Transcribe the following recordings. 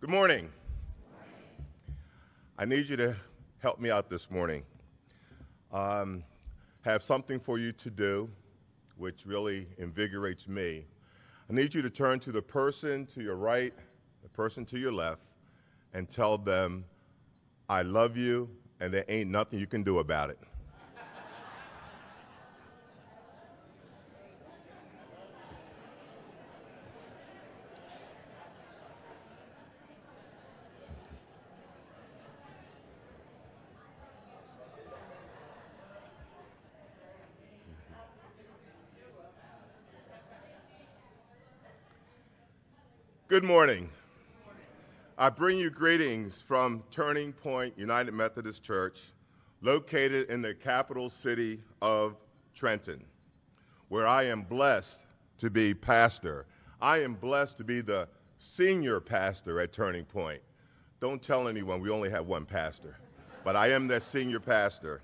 Good morning. I need you to help me out this morning. Um, have something for you to do, which really invigorates me. I need you to turn to the person to your right, the person to your left, and tell them, I love you, and there ain't nothing you can do about it. Good morning. I bring you greetings from Turning Point United Methodist Church, located in the capital city of Trenton, where I am blessed to be pastor. I am blessed to be the senior pastor at Turning Point. Don't tell anyone we only have one pastor, but I am that senior pastor.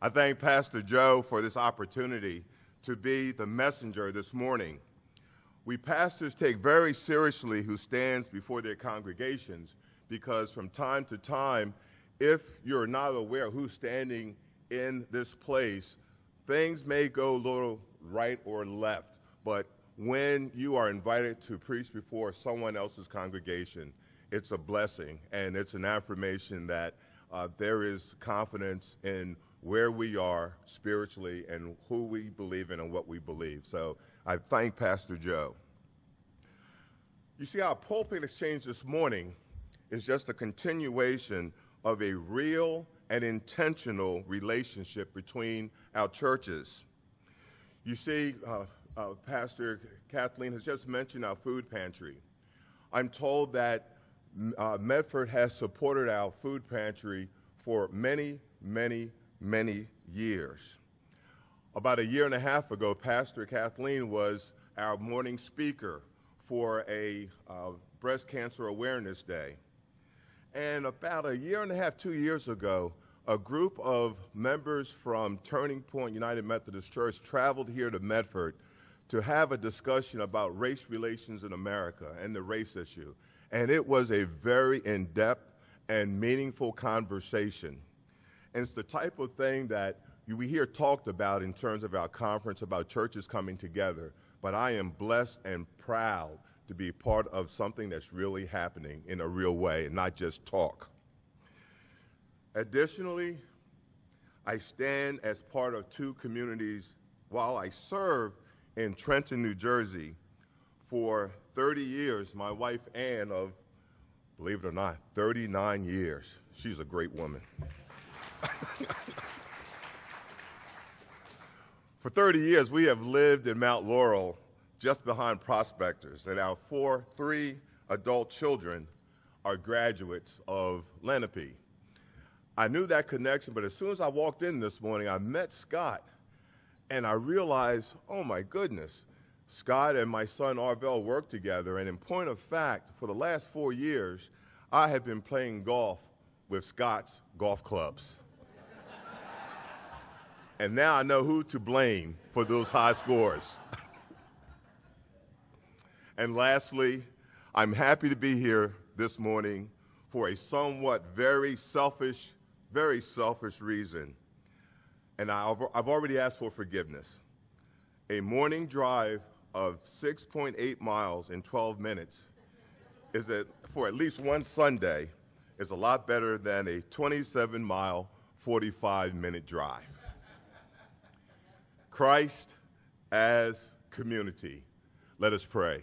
I thank Pastor Joe for this opportunity to be the messenger this morning we pastors take very seriously who stands before their congregations because from time to time, if you're not aware who's standing in this place, things may go a little right or left. But when you are invited to preach before someone else's congregation, it's a blessing and it's an affirmation that uh, there is confidence in where we are spiritually and who we believe in and what we believe. So I thank Pastor Joe. You see, our pulpit exchange this morning is just a continuation of a real and intentional relationship between our churches. You see, uh, uh, Pastor Kathleen has just mentioned our food pantry. I'm told that uh, Medford has supported our food pantry for many, many, many years. About a year and a half ago, Pastor Kathleen was our morning speaker for a uh, Breast Cancer Awareness Day. And about a year and a half, two years ago, a group of members from Turning Point United Methodist Church traveled here to Medford to have a discussion about race relations in America and the race issue. And it was a very in depth and meaningful conversation. And it's the type of thing that we hear talked about in terms of our conference about churches coming together. But I am blessed and proud to be part of something that's really happening in a real way and not just talk. Additionally, I stand as part of two communities while I serve in Trenton, New Jersey for 30 years. My wife, Ann, of, believe it or not, 39 years. She's a great woman. for 30 years, we have lived in Mount Laurel just behind prospectors, and our four, three adult children are graduates of Lenape. I knew that connection, but as soon as I walked in this morning, I met Scott, and I realized, oh my goodness, Scott and my son Arvell work together, and in point of fact, for the last four years, I have been playing golf with Scott's golf clubs. And now I know who to blame for those high scores. And lastly, I'm happy to be here this morning for a somewhat very selfish, very selfish reason. And I've, I've already asked for forgiveness. A morning drive of 6.8 miles in 12 minutes is a, for at least one Sunday is a lot better than a 27 mile, 45 minute drive. Christ as community. Let us pray.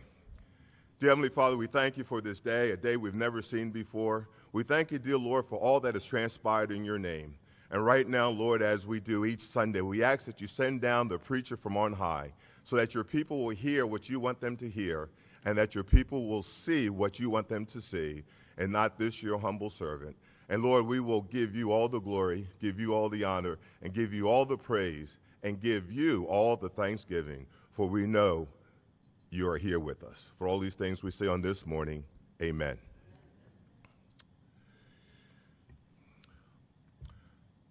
Dear Heavenly Father, we thank you for this day, a day we've never seen before. We thank you, dear Lord, for all that has transpired in your name. And right now, Lord, as we do each Sunday, we ask that you send down the preacher from on high so that your people will hear what you want them to hear and that your people will see what you want them to see and not this your humble servant. And Lord, we will give you all the glory, give you all the honor, and give you all the praise, and give you all the thanksgiving, for we know you are here with us. For all these things we say on this morning, amen.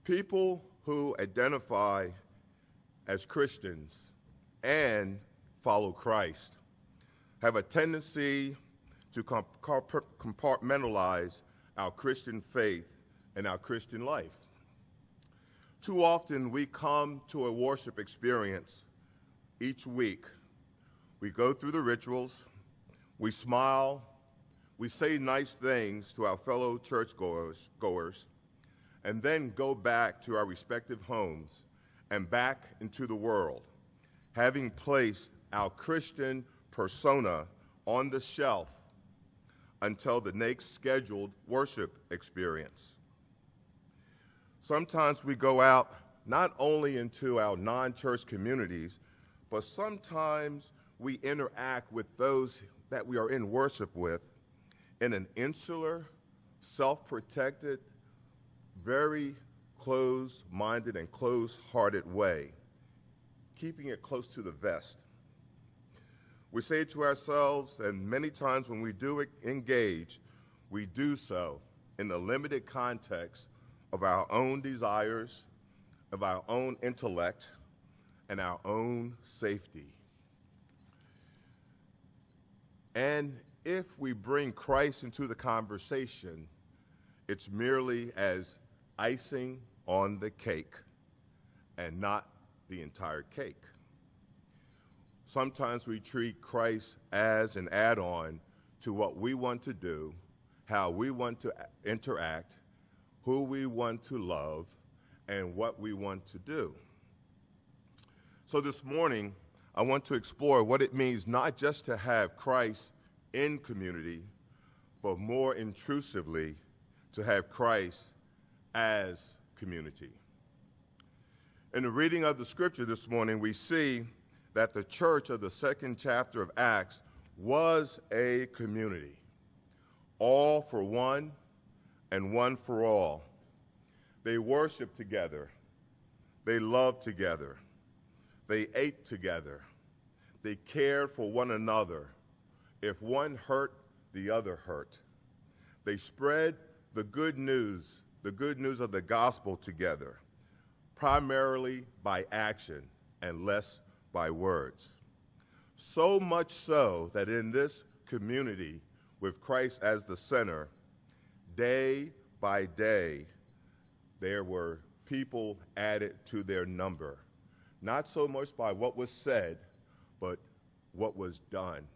People who identify as Christians and follow Christ have a tendency to compartmentalize our Christian faith and our Christian life. Too often we come to a worship experience each week. We go through the rituals, we smile, we say nice things to our fellow churchgoers, goers, and then go back to our respective homes and back into the world, having placed our Christian persona on the shelf until the next scheduled worship experience. Sometimes we go out not only into our non church communities, but sometimes we interact with those that we are in worship with in an insular, self protected, very closed minded, and close hearted way, keeping it close to the vest. We say to ourselves, and many times when we do engage, we do so in the limited context of our own desires, of our own intellect, and our own safety. And if we bring Christ into the conversation, it's merely as icing on the cake and not the entire cake. Sometimes we treat Christ as an add on to what we want to do, how we want to interact, who we want to love, and what we want to do. So this morning, I want to explore what it means not just to have Christ in community, but more intrusively, to have Christ as community. In the reading of the scripture this morning, we see that the church of the second chapter of Acts was a community, all for one and one for all. They worshiped together, they loved together, they ate together, they cared for one another. If one hurt, the other hurt. They spread the good news, the good news of the gospel together, primarily by action and less by words. So much so that in this community, with Christ as the center, day by day, there were people added to their number. Not so much by what was said, but what was done,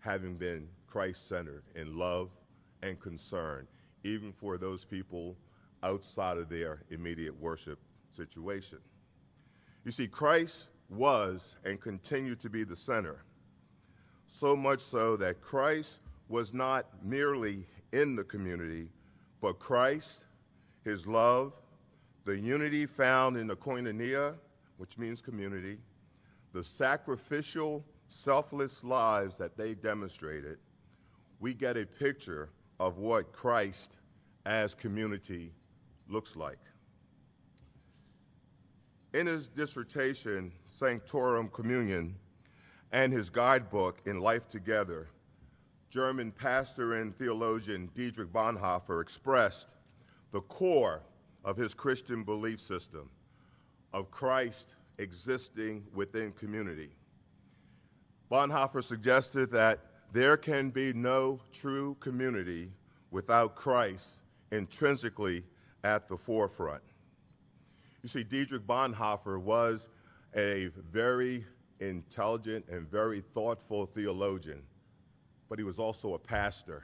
having been Christ centered in love and concern, even for those people outside of their immediate worship situation. You see, Christ was and continued to be the center, so much so that Christ was not merely in the community, but Christ, his love, the unity found in the koinonia, which means community, the sacrificial, selfless lives that they demonstrated, we get a picture of what Christ as community looks like. In his dissertation, Sanctorum Communio, and his guidebook, In Life Together, German pastor and theologian Dietrich Bonhoeffer expressed the core of his Christian belief system of Christ existing within community. Bonhoeffer suggested that there can be no true community without Christ intrinsically at the forefront. You see, Dietrich Bonhoeffer was a very intelligent and very thoughtful theologian, but he was also a pastor.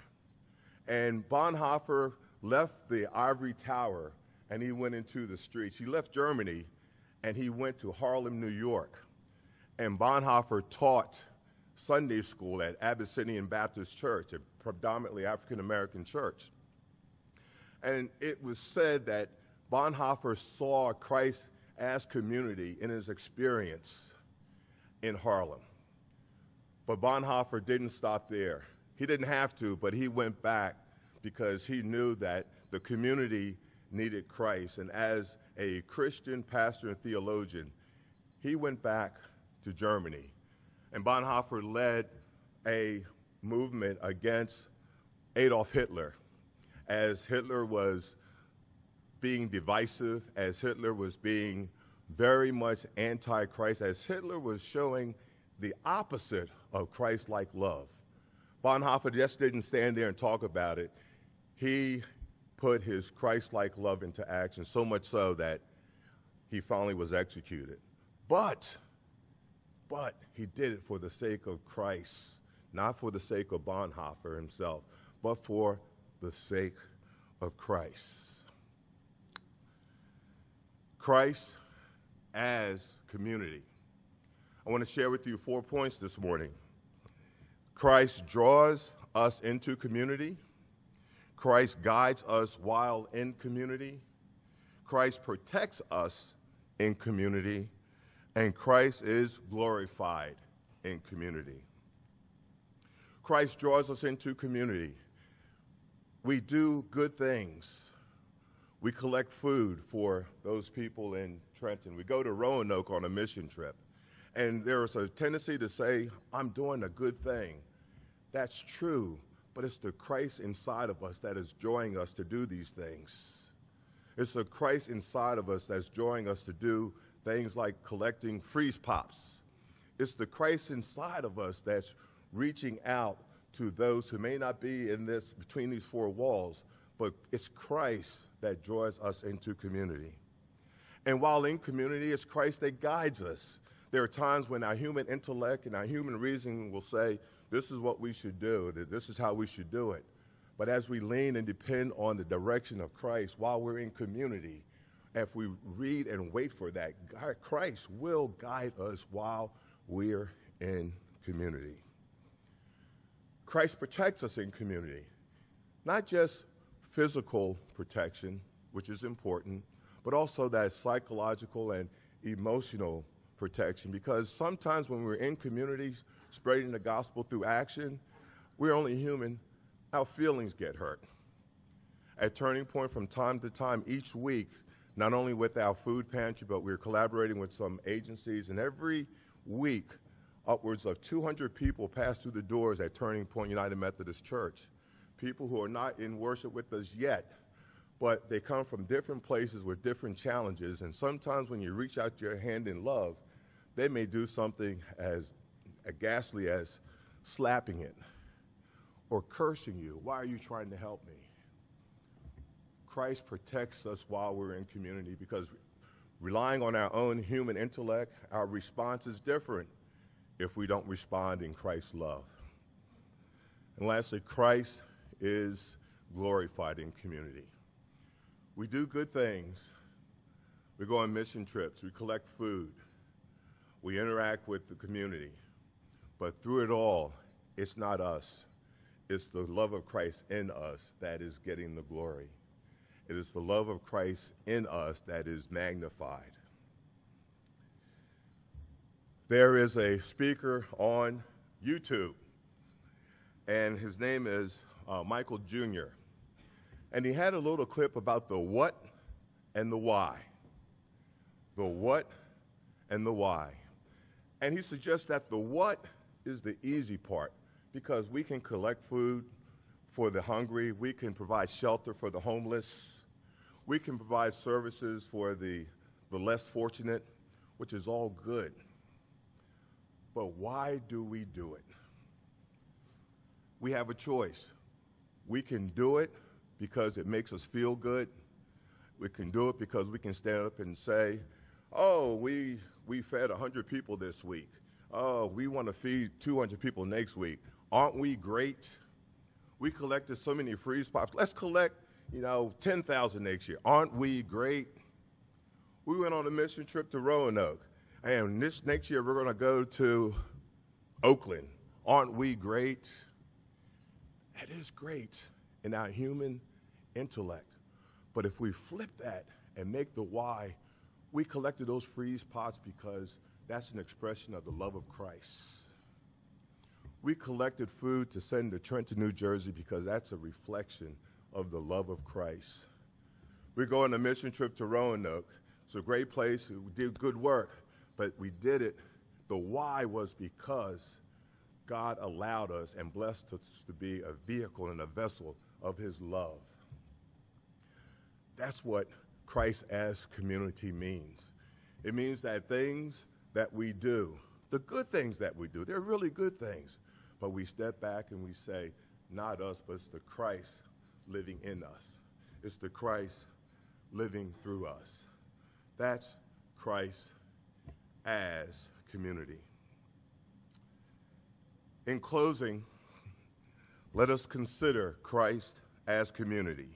And Bonhoeffer left the ivory tower and he went into the streets. He left Germany and he went to Harlem, New York. And Bonhoeffer taught Sunday school at Abyssinian Baptist Church, a predominantly African American church. And it was said that Bonhoeffer saw Christ as community in his experience in Harlem. But Bonhoeffer didn't stop there. He didn't have to, but he went back because he knew that the community needed Christ. And as a Christian pastor and theologian, he went back to Germany. And Bonhoeffer led a movement against Adolf Hitler as Hitler was being divisive, as Hitler was being very much anti Christ, as Hitler was showing the opposite of Christ like love. Bonhoeffer just didn't stand there and talk about it. He put his Christ like love into action, so much so that he finally was executed. But, but he did it for the sake of Christ, not for the sake of Bonhoeffer himself, but for the sake of Christ. Christ as community. I want to share with you four points this morning. Christ draws us into community. Christ guides us while in community. Christ protects us in community. And Christ is glorified in community. Christ draws us into community. We do good things. We collect food for those people in Trenton. We go to Roanoke on a mission trip. And there's a tendency to say, I'm doing a good thing. That's true, but it's the Christ inside of us that is drawing us to do these things. It's the Christ inside of us that's drawing us to do things like collecting freeze pops. It's the Christ inside of us that's reaching out to those who may not be in this between these four walls, but it's Christ that draws us into community. And while in community, it's Christ that guides us. There are times when our human intellect and our human reasoning will say, this is what we should do, this is how we should do it. But as we lean and depend on the direction of Christ while we're in community, if we read and wait for that, Christ will guide us while we're in community. Christ protects us in community, not just physical protection, which is important, but also that psychological and emotional protection. Because sometimes when we're in communities, spreading the gospel through action, we're only human. Our feelings get hurt. At Turning Point, from time to time, each week, not only with our food pantry, but we're collaborating with some agencies, and every week, upwards of 200 people pass through the doors at Turning Point United Methodist Church. People who are not in worship with us yet, but they come from different places with different challenges, and sometimes when you reach out your hand in love, they may do something as ghastly as slapping it or cursing you. Why are you trying to help me? Christ protects us while we're in community because relying on our own human intellect, our response is different if we don't respond in Christ's love. And lastly, Christ is glorified in community. We do good things. We go on mission trips. We collect food. We interact with the community. But through it all, it's not us. It's the love of Christ in us that is getting the glory. It is the love of Christ in us that is magnified. There is a speaker on YouTube, and his name is uh, Michael Jr. And he had a little clip about the what and the why. The what and the why. And he suggests that the what is the easy part because we can collect food for the hungry, we can provide shelter for the homeless, we can provide services for the, the less fortunate, which is all good. But why do we do it? We have a choice. We can do it because it makes us feel good. We can do it because we can stand up and say, oh, we, we fed 100 people this week oh, we want to feed 200 people next week. Aren't we great? We collected so many freeze pops. Let's collect, you know, 10,000 next year. Aren't we great? We went on a mission trip to Roanoke. And this next year, we're going to go to Oakland. Aren't we great? That is great in our human intellect. But if we flip that and make the why, we collected those freeze pops because that's an expression of the love of Christ. We collected food to send to Trenton, New Jersey because that's a reflection of the love of Christ. We go on a mission trip to Roanoke. It's a great place. We did good work, but we did it. The why was because God allowed us and blessed us to be a vehicle and a vessel of His love. That's what Christ as community means. It means that things that we do, the good things that we do, they're really good things. but we step back and we say, not us, but it's the Christ living in us. It's the Christ living through us. That's Christ as community. In closing, let us consider Christ as community.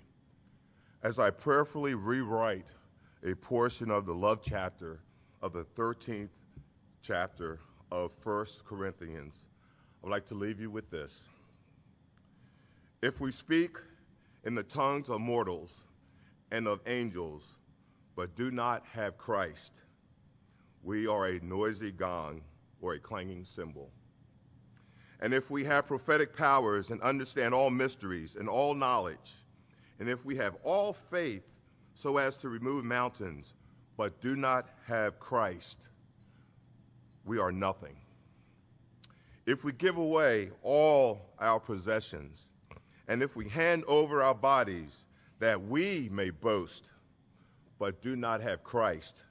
As I prayerfully rewrite a portion of the love chapter of the 13th chapter of 1 Corinthians, I would like to leave you with this. If we speak in the tongues of mortals and of angels, but do not have Christ, we are a noisy gong or a clanging cymbal. And if we have prophetic powers and understand all mysteries and all knowledge, and if we have all faith so as to remove mountains, but do not have Christ, we are nothing. If we give away all our possessions, and if we hand over our bodies that we may boast, but do not have Christ,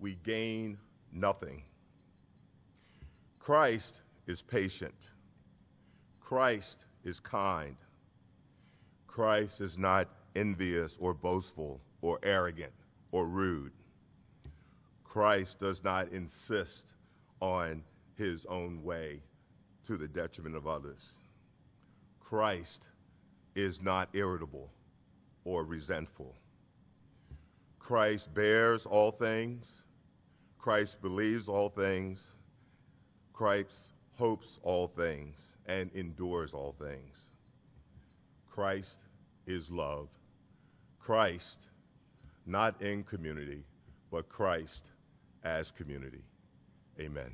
we gain nothing. Christ is patient. Christ is kind. Christ is not envious or boastful or arrogant or rude. Christ does not insist on his own way to the detriment of others. Christ is not irritable or resentful. Christ bears all things. Christ believes all things. Christ hopes all things and endures all things. Christ is love. Christ, not in community, but Christ as community. Amen.